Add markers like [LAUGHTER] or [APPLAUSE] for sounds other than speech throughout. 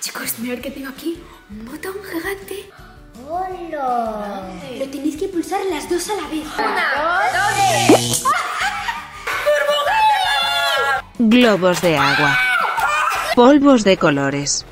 Chicos, mirad que tengo aquí un botón gigante. ¡Hola! Lo tenéis que pulsar las dos a la vez. ¡Una, dos, ¡Burbujas de Globos de agua. Polvos de colores.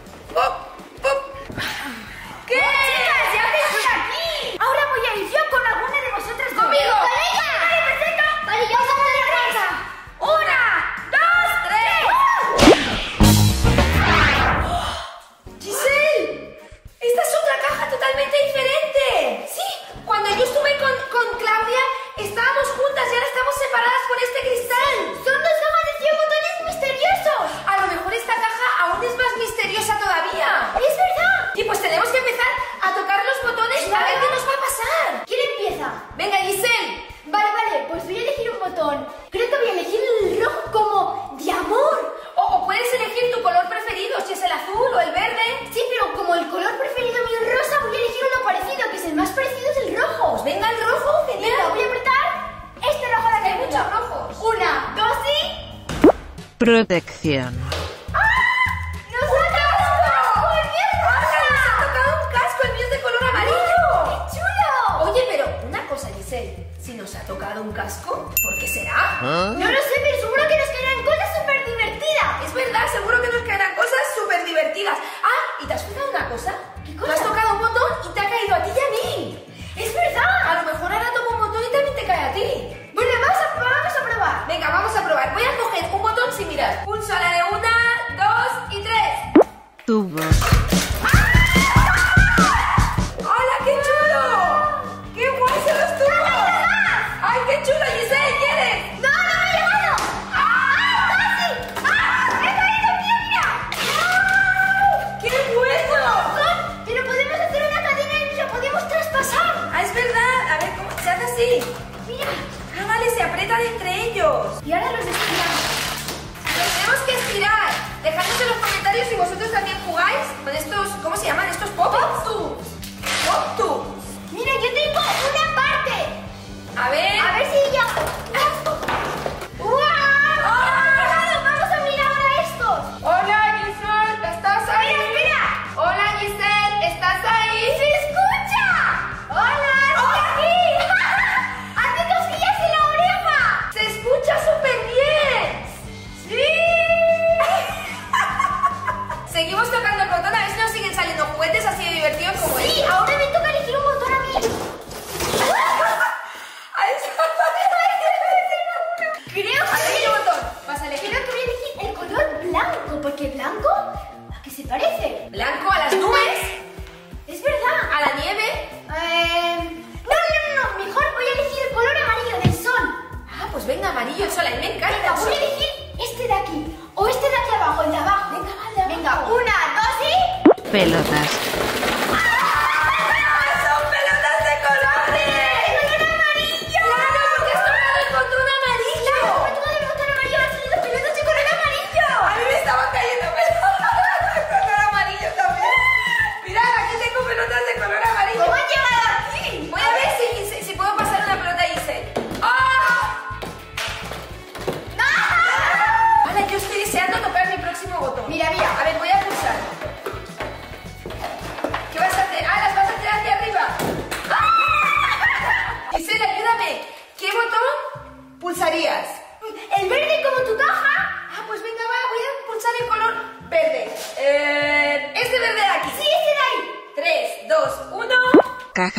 Protección. ¡Ah! ¡Nos ha casco! Tocado un casco! ¡El mío es de color amarillo! ¡Qué chulo! Oye, pero una cosa, Giselle. Si nos ha tocado un casco, ¿por qué será? ¿Ah? No lo sé, pero seguro que nos caerán cosas súper divertidas. Es verdad, seguro que nos caerán cosas súper divertidas. Ah, ¿y te has fijado una cosa? entre ellos. Y ahora los estiramos. Los tenemos que estirar. Dejadnos en los comentarios si vosotros también jugáis con estos, ¿cómo se llaman? Estos pop Pop-tubes. Mira, yo tengo una parte. A ver. A ver si pelotas.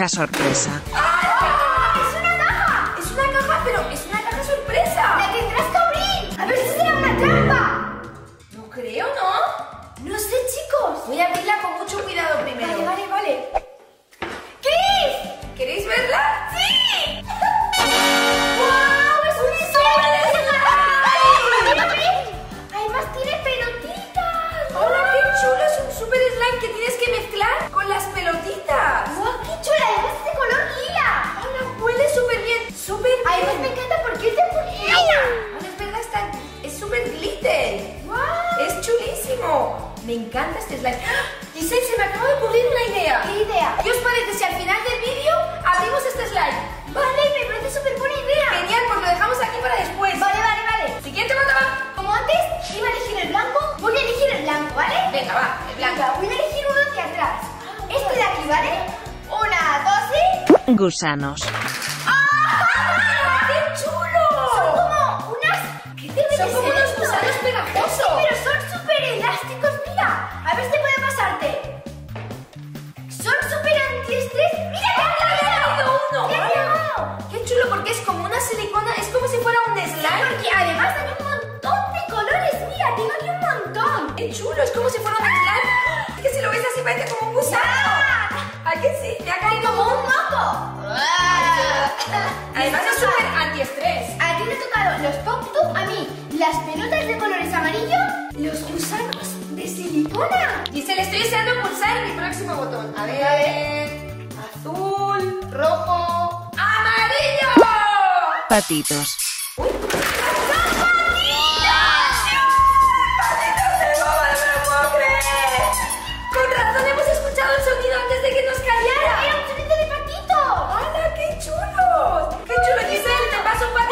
sorpresa. Gusanos. ¡Ah! ¡Qué chulo! Son como unas. Son como unos gusanos pegajosos. Sí, pero son súper elásticos, mira. A ver si puede pasarte. Son súper antiestrés. ¡Mira, ¡Qué chulo! Porque es como una además es súper antiestrés. Aquí me han tocado los pop a mí, las pelotas de colores amarillo, los gusanos de silicona. Y se le estoy deseando pulsar mi próximo botón. A ver, a ver. Azul, rojo, amarillo. Patitos.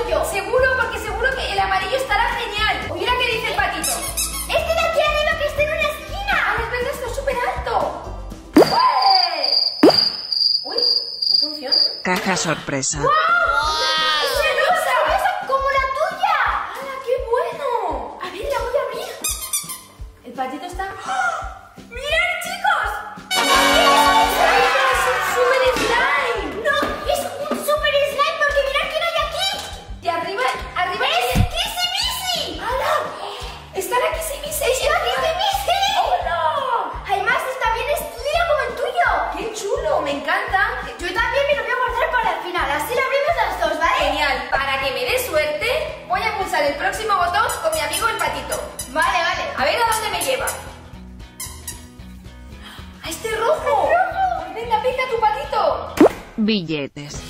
Seguro, porque seguro que el amarillo estará genial. O mira qué dice el patito. Este de aquí arriba que está en una esquina. Ahora el verde está súper alto. Uy, no funciona. Caja sorpresa. ¡Wow! A ver a dónde me lleva. ¡A este rojo! Este ¡Venga, pica tu patito! Billetes.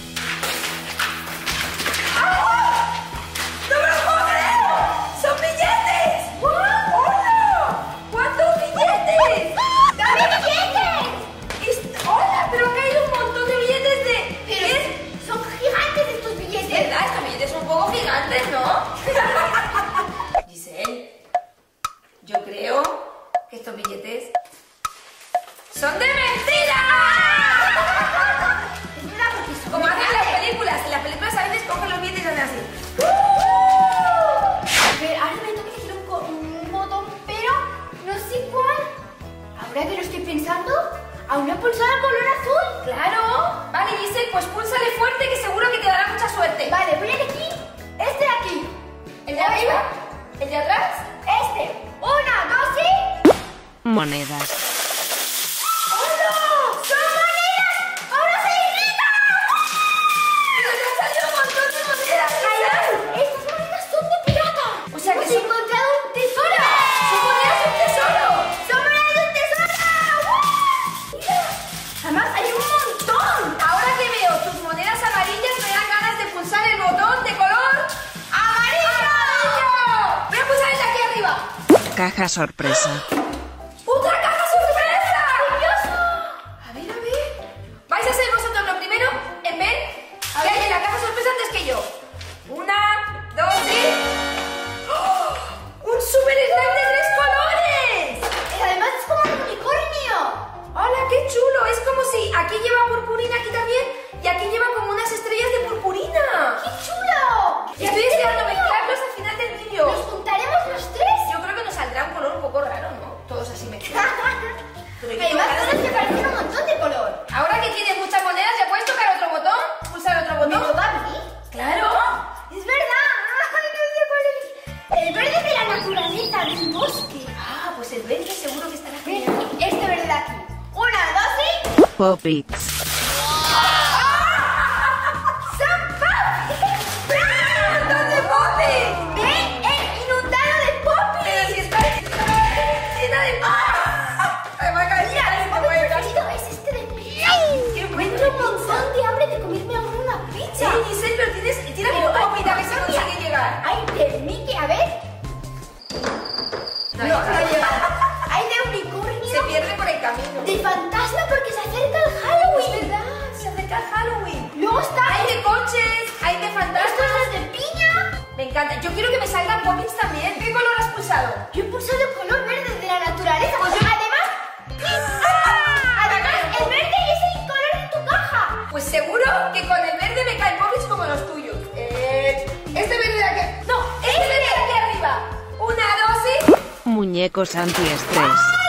estos billetes son de mentira. [LAUGHS] Como hacen las películas, en las películas a veces cogen los billetes y hacen así. ¡Uh! Ahora me toca elegir un, botón, pero no sé cuál. Ahora que lo estoy pensando, a una pulsada color azul. Claro. Vale, Giselle, pues púlsale fuerte que seguro que te dará mucha suerte. Vale, voy a elegir este de aquí. ¿El de arriba? ¿El de atrás? Monedas. ¡Hola! Son monedas. Ahora se dividen. ¡Guau! Ya salido un montón de monedas. Estas monedas son de piotas. O sea, un tesoro. Son monedas un tesoro. Son monedas un tesoro. ¡Guau! Además hay un montón. Ahora que veo tus monedas amarillas me dan ganas de pulsar el botón de color amarillo. Vamos a pulsar el de aquí arriba. Caja sorpresa. 12 beats. Coches, hay de esto fantasmas. es de piña. Me encanta. Yo quiero que me salgan poppins también. ¿Qué color has pulsado? Yo he pulsado el color verde de la naturaleza. Además, además, el verde es el color de tu caja. Pues seguro que con el verde me caen poppins como los tuyos. Eh, este verde de aquí. No, este verde de aquí arriba. Una, dos y. Muñecos antiestrés. ¡Ah,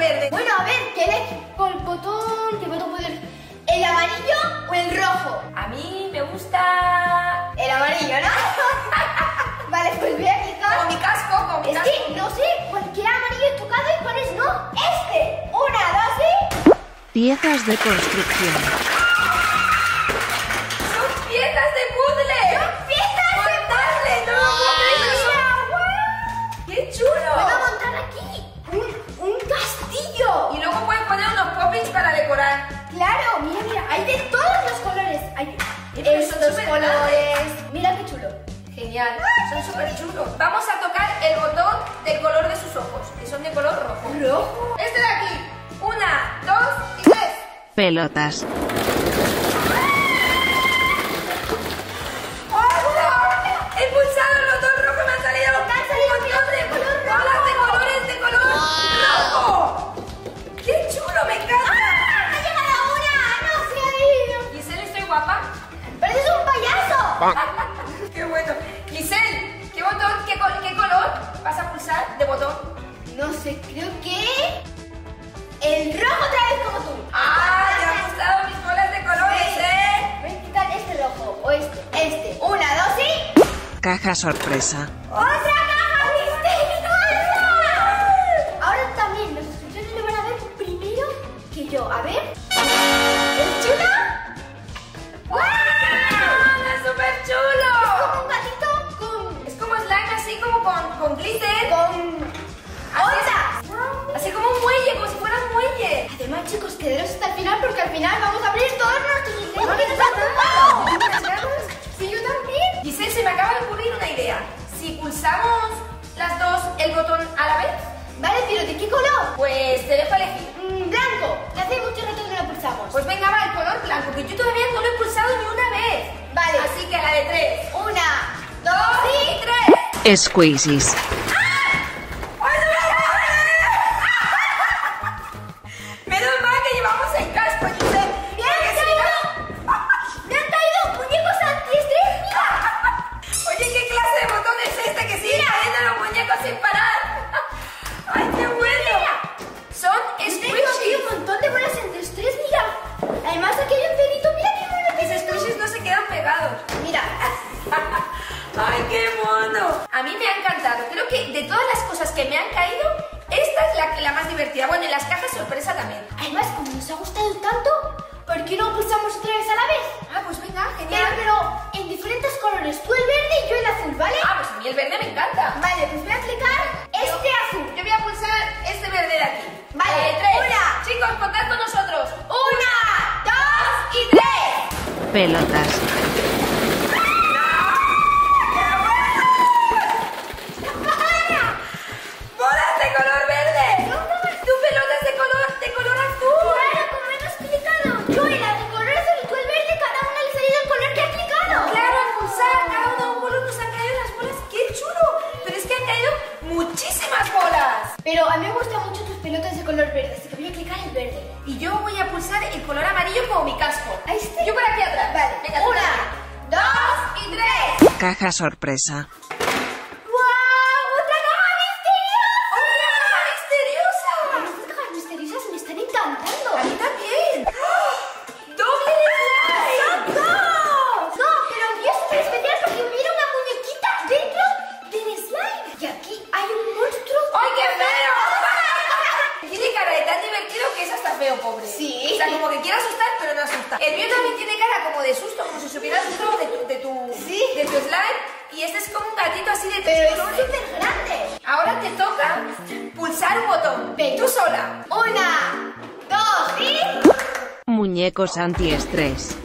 verde. Bueno, a ver, ¿qué le por el botón? ¿Qué botón puede ser? ¿El amarillo o el rojo? A mí me gusta... El amarillo, ¿no? [LAUGHS] vale, pues voy a Con clicar. mi casco, con mi Es casco. que no sé cuál qué amarillo he tocado y cuál es no. Este. Una, dos y. Piezas de construcción. Hay de todos los colores. Hay estos colores. Mira qué chulo. Genial, son súper chulos. Vamos a tocar el botón del color de sus ojos, que son de color rojo. Rojo. Este de aquí. Una, dos y tres. Pelotas. [LAUGHS] ¡Qué bueno! Giselle, ¿qué botón, qué, col- qué color vas a pulsar de botón? No sé, creo que. El rojo otra vez como tú. ¡Ah! ¡Ya han gustado mis bolas de colores, eh! Voy a quitar este rojo o este. Este. Una, dos y. Caja sorpresa. Y. A mí me ha encantado. Creo que de todas las cosas que me han caído, esta es la, la más divertida. Bueno, y las cajas sorpresa también. Además, como nos ha gustado tanto, ¿por qué no pulsamos otra vez a la vez? Ah, pues venga, genial. pero en diferentes colores. Tú el verde y yo el azul, ¿vale? Ah, pues a mí el verde me encanta. Vale, pues voy a clicar este azul. Yo voy a pulsar este verde de aquí. Vale, Eh, tres. una. Chicos, contad con nosotros. Una, dos y tres. Pelotas. Sorpresa. Un botón. Tú sola. Una, dos y... Muñecos antiestrés.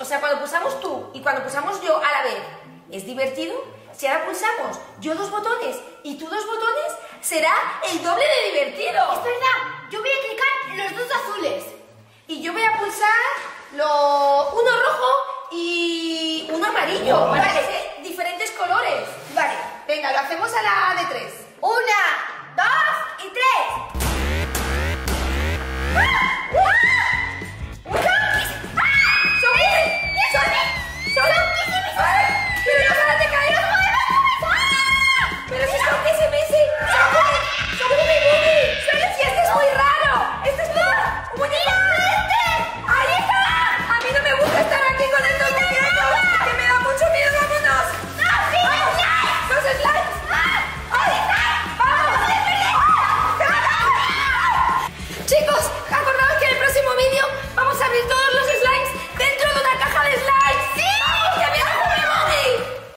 O sea, cuando pulsamos tú y cuando pulsamos yo a la vez, es divertido. Si ahora pulsamos yo dos botones y tú dos botones, será el doble de divertido. Es verdad, yo voy a clicar en los dos azules. Y yo voy a pulsar lo, uno rojo y uno amarillo para que sean diferentes colores. Vale. Venga, lo hacemos a la de tres. Una, dos y tres. ¡Ah! ¡Ah!